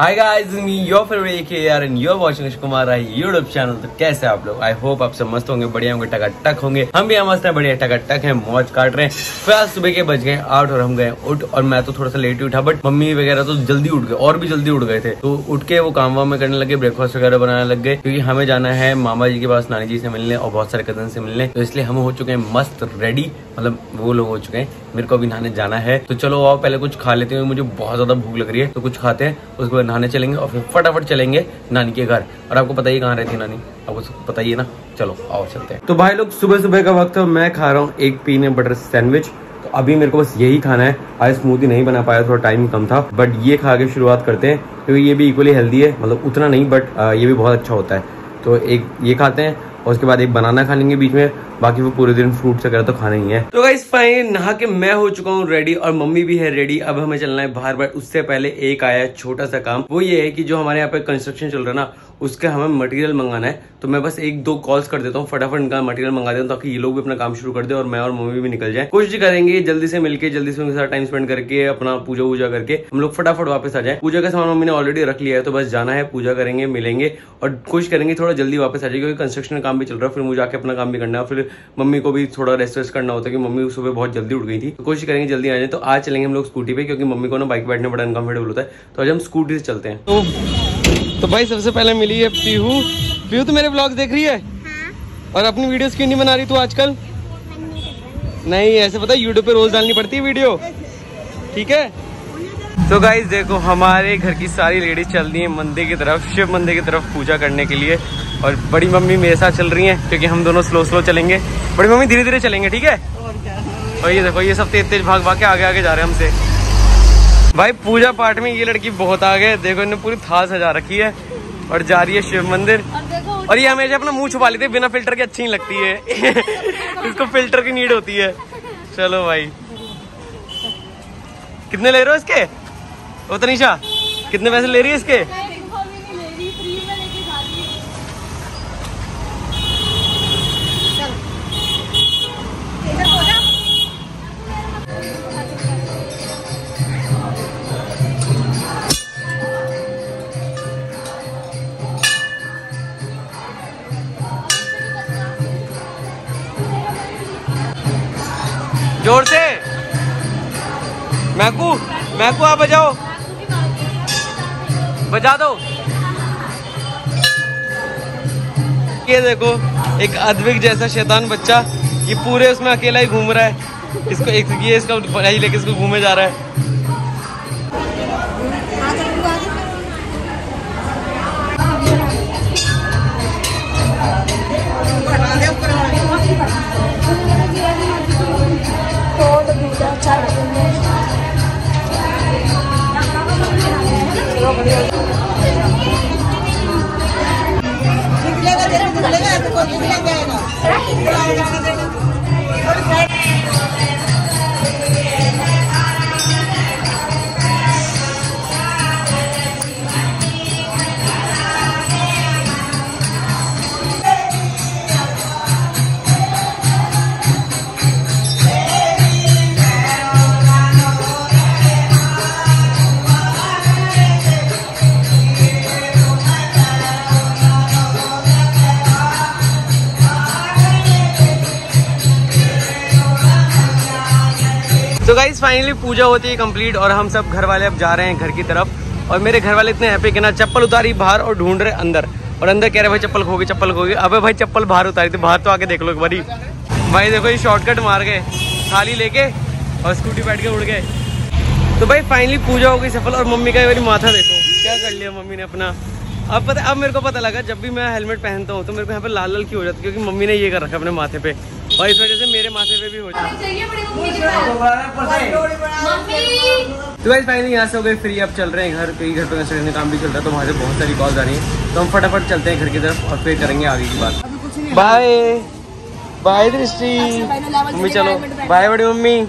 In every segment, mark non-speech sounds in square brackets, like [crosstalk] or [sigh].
Hi guys me your favourite के यार and your watching Kumar I YouTube channel तो कैसे आप लोग? आई होप आप सब मस्त होंगे, बढ़िया होंगे, टकाटक होंगे। हम भी मस्त हैं, बढ़िया, टकाटक हैं, मौज काट रहे हैं। फ़िलहाल सुबह के बज गए, आठ और हम गए उठ और मैं तो थोड़ा सा लेट ही उठा बट मम्मी वगैरह तो जल्दी उठ गए, और भी जल्दी उठ गए थे। तो उठ के वो काम वाम में करने लगे ब्रेकफास्ट वगैरह बनाने लग गए, क्योंकि हमें जाना है मामा जी के पास, नानी जी से मिलने और बहुत सारे कज़न से मिलने। तो इसलिए हम हो चुके हैं मस्त रेडी मतलब वो लोग हो चुके हैं। मेरे को अभी नहाने जाना है। तो चलो आओ, पहले कुछ खा लेते हैं, मुझे बहुत ज़्यादा भूख लग रही है तो कुछ खाते हैं, उसके बाद नहाने चलेंगे और फिर फटाफट चलेंगे नानी के घर। और आपको पता ही कहाँ रहती है नानी। आपको पता ही है ना। चलो, आओ चलते हैं। तो भाई लोग सुबह सुबह का वक्त है मैं खा रहा हूँ एक पीने बटर सैंडविच। तो अभी मेरे को बस यही खाना है। आज स्मूदी नहीं बना पाया, थोड़ा टाइम कम था। बट ये खा के शुरुआत करते हैं, क्योंकि ये भी इक्वली हेल्दी है। मतलब उतना नहीं बट ये भी बहुत अच्छा होता है। तो एक, ये खाते हैं, और उसके बाद एक बनाना खा लेंगे बीच में। बाकी वो पूरे दिन फ्रूट्स वगैरह तो खाना ही है। तो गाइस फाइन नहा के मैं हो चुका हूँ रेडी और मम्मी भी है रेडी अब हमें चलना है बाहर बट उससे पहले एक आया छोटा सा काम। वो ये है कि जो हमारे यहाँ पे कंस्ट्रक्शन चल रहा है ना, उसके हमें मटेरियल मंगाना है। तो मैं बस एक दो कॉल्स कर देता हूँ, फटाफट इनका मटेरियल मंगा देता हूँ, ताकि ये लोग भी अपना काम शुरू कर दे और मैं और मम्मी भी निकल जाए। कोशिश करेंगे, जल्दी से मिलकर जल्दी से उनके साथ टाइम स्पेंड करके, अपना पूजा वूजा करके, हम लोग फटाफट वापस आ जाए। पूजा का सामान मम्मी ने ऑलरेडी रख लिया है तो बस जाना है, पूजा करेंगे, मिलेंगे और कोशिश करेंगे थोड़ा जल्दी वापस आ जाए, क्योंकि कंस्ट्रक्शन का काम भी चल रहा है, फिर मुझे आके अपना काम भी करना है, फिर मम्मी को भी थोड़ा रेस्ट वेस्ट करना होता है कि मम्मी सुबह बहुत जल्दी उठ गई थी। तो कोशिश करेंगे जल्दी आ जाए तो आज चलेंगे हम लोग स्कूटी पे क्योंकि मम्मी को ना बाइक बैठने बड़ा अनकंफर्टेबल होता है। तो आज हम स्कूटी से चलते हैं। तो तो भाई सबसे पहले मिली है पीहू। पीहू तो मेरे ब्लॉग देख रही है? हाँ? और अपनी वीडियोस क्यों नहीं बना रही तू आजकल? नहीं ऐसे पता यूट्यूब पे रोज डालनी पड़ती है वीडियो ठीक है? तो गाइज़ देखो हमारे घर की सारी लेडीज़ चल रही है मंदिर की तरफ़ शिव मंदिर की तरफ़ पूजा करने के लिए। और बड़ी मम्मी मेरे साथ चल रही हैं क्योंकि हम दोनों स्लो स्लो चलेंगे। बड़ी मम्मी धीरे धीरे चलेंगे ठीक है? और ये देखो ये सब तेज तेज भाग भाग के आगे आगे जा रहे हैं हमसे। भाई पूजा पाठ में ये लड़की बहुत आगे है। देखो इन्हें पूरी थाल सजा रखी है और जा रही है शिव मंदिर। और, ये हमेशा अपना मुँह छुपा लेते बिना फ़िल्टर के अच्छी नहीं लगती है। [laughs] इसको फ़िल्टर की नीड होती है। चलो भाई। कितने ले रहे हो इसके? ओ तनीषा कितने पैसे ले रही है इसके? ज़ोर से। मैकू मैकू आप बजाओ। बजा दो। ये देखो, एक अद्विक जैसा शैतान बच्चा, ये पूरे उसमें अकेला ही घूम रहा है। इसको एक, ये इसका पढ़ाई लेके इसको घूमे जा रहा है। तो गाइज़ फाइनली पूजा होती है कंप्लीट और हम सब घर वाले अब जा रहे हैं घर की तरफ़। और मेरे घर वाले इतने हैप्पी कि ना चप्पल उतारी बाहर और ढूंढ रहे अंदर। और अंदर कह रहे, भाई, चप्पल खो गई, चप्पल खो गई। अबे भाई, चप्पल बाहर उतारी थी, बाहर तो आके देख लो एक बारी। भाई, देखो ये शॉर्टकट मार गए, थाली लेके और स्कूटी बैठ के उड़ गए। तो भाई फाइनली पूजा हो गई सफल और मम्मी का मेरी माथा देखो। क्या कर लिया मम्मी ने अपना? अब पता, अब मेरे को पता लगा, जब भी मैं हेलमेट पहनता हूँ तो मेरे को यहाँ पे लाल लाल की हो जाती है, क्योंकि मम्मी ने ये कर रखा अपने माथे पे। और इस वजह से मेरे माथे पे भी हो जाता। तो फाइनली यहाँ से हो गए फ्री अब चल रहे हैं घर कई घर पे कंस्ट्रक्शन काम भी चल रहा है तो वहाँ से बहुत सारी कॉल्स आ रही है। तो हम फटाफट चलते हैं घर की तरफ़ और फिर करेंगे आगे की बात। Bye bye Drishti. मम्मी चलो। बाय बड़ी मम्मी।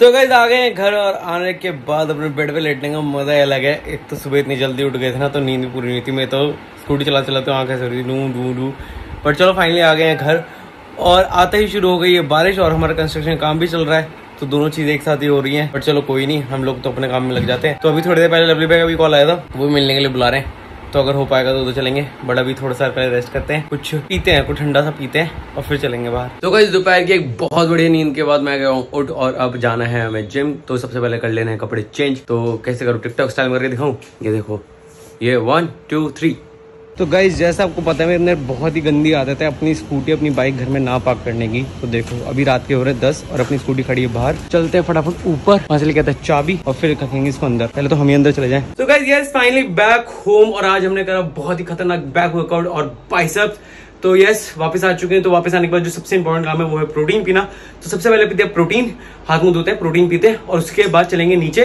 तो गई आ गए घर और आने के बाद अपने बेड पे लेटने का मज़ा अलग है। एक तो सुबह इतनी जल्दी उठ गए थे ना तो नींद पूरी नहीं थी। मैं तो स्कूटी चला चला तो आँखें सो रही लू डू डू बट चलो फाइनली आ गए हैं घर और आते ही शुरू हो गई है बारिश और हमारा कंस्ट्रक्शन काम भी चल रहा है। तो दोनों चीज़ें एक साथ ही हो रही हैं। बट चलो कोई नहीं, हम लोग तो अपने काम में लग जाते हैं। तो अभी थोड़ी देर पहले लवली भाई का भी कॉल आया था, वो मिलने के लिए बुला रहे हैं। तो अगर हो पाएगा तो, उधर चलेंगे बट अभी थोड़ा सा पहले रेस्ट करते हैं कुछ पीते हैं कुछ ठंडा सा पीते हैं और फिर चलेंगे बाहर। तो कहीं दोपहर की एक बहुत बढ़िया नींद के बाद मैं गया हूँ उठ और अब जाना है हमें जिम तो सबसे पहले कर लेना है कपड़े चेंज तो कैसे करूँ? टिकटॉक स्टाइल करके दिखाऊँ? ये देखो। ये वन टू थ्री तो गाइज़ जैसा आपको पता है, मेरे अंदर बहुत ही गंदी आदत है अपनी स्कूटी अपनी बाइक घर में ना पार्क करने की। तो देखो, अभी रात के हो रहे दस और अपनी स्कूटी खड़ी है बाहर। चलते हैं फटाफट ऊपर, वहाँ से हैं चाबी और फिर रखेंगे इसको अंदर। पहले तो हम ही अंदर चले जाए। तो guys yes finally back home और आज हमने करा बहुत ही खतरनाक बैक वर्कआउट और बाइसेप्स तो यस वापस आ चुके हैं। तो वापस आने के बाद जो सबसे इंपॉर्टेंट काम है, वो है प्रोटीन पीना। तो सबसे पहले पीते हैं प्रोटीन हाथ मुँह धोते हैं प्रोटीन पीते हैं और उसके बाद चलेंगे नीचे।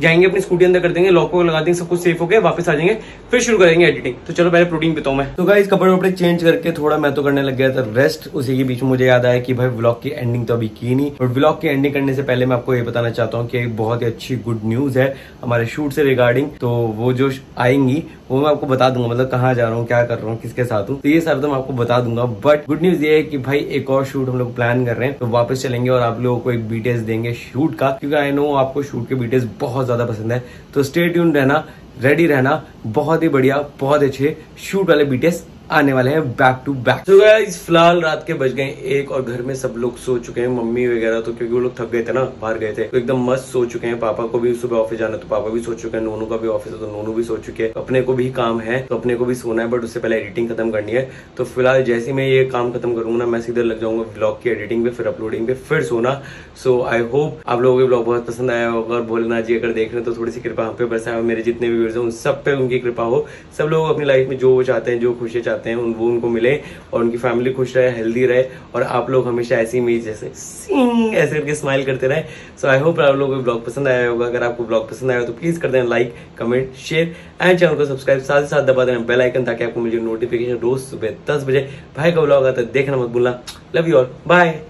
जाएँगे, अपनी स्कूटी अंदर कर देंगे लॉक लगा देंगे, सब कुछ सेफ़ हो गया, वापस आ जाएँगे, फिर शुरू करेंगे एडिटिंग तो चलो, पहले प्रोटीन पीता हूँ मैं। तो गाइस कपड़े वपड़े चेंज करके थोड़ा मैं तो करने लग गया था रेस्ट उसी के बीच मुझे याद आया कि भाई ब्लॉग की एंडिंग तो अभी की नहीं। और ब्लॉग की एंडिंग करने से पहले मैं आपको ये बताना चाहता हूँ कि एक बहुत ही अच्छी गुड न्यूज़ है हमारे शूट से रिगार्डिंग तो वो जो आएँगी, वो मैं आपको बता दूँगा मतलब कहाँ जा रहा हूँ, क्या कर रहा हूँ, किसके साथ हूँ। तो ये सारा तो मैं आपको बता दूँगा बट गुड न्यूज़ ये है कि भाई एक और शूट हम लोग प्लान कर रहे हैं तो वापस चलेंगे और आप लोगों को एक बीटेल्स देंगे शूट का, क्योंकि आई नो आपको शूट के बीटेल्स बहुत ज़्यादा पसंद है। तो स्टे ट्यून रहना रेडी रहना। बहुत ही बढ़िया, बहुत अच्छे शूट वाले बीटेल्स आने वाले हैं बैक टू बैक तो गाइस फ़िलहाल रात के बज गए एक और घर में सब लोग सो चुके हैं, मम्मी वगैरह तो क्योंकि वो लोग थक गए थे ना, बाहर गए थे तो एकदम मस्त सो चुके हैं। पापा को भी सुबह ऑफ़िस जाना तो पापा भी सो चुके हैं, नोनू का भी ऑफ़िस है तो नोनू भी सो चुके हैं। अपने को भी काम है तो अपने को भी सोना है बट उससे पहले एडिटिंग खत्म करनी है। तो फ़िलहाल जैसे मैं ये काम खत्म करूँगा ना, मैं सीधे लग जाऊँगा ब्लॉग की एडिटिंग पे, फिर अपलोडिंग पे, फिर सोना। सो आई होप आप लोगों को ब्लॉग बहुत पसंद आया होगा, और भोलेनाथ जी अगर देख रहे तो थोड़ी सी कृपा हम पे बरसाए मेरे जितने भी व्यूअर्स हैं, उन सब पे उनकी कृपा हो। सब लोग अपनी लाइफ में जो चाहते हैं, जो खुशियाँ चाहते हैं वो उनको मिले और उनकी फैमिली खुश रहे हेल्दी रहे और आप लोग हमेशा ऐसी मेरी जैसे सिंग ऐसे करके स्माइल करते रहे। सो आई होप आप लोगों को ब्लॉग पसंद आया होगा। अगर आपको ब्लॉग पसंद आया तो प्लीज़ कर देना like comment share and channel को सब्सक्राइब साथ ही साथ दबा देना बेल आइकन ताकि आपको मुझे नोटिफिकेशन रोज सुबह दस बजे। भाई का ब्लॉग आता है, देखना मत बोलना लव यू ऑल बाय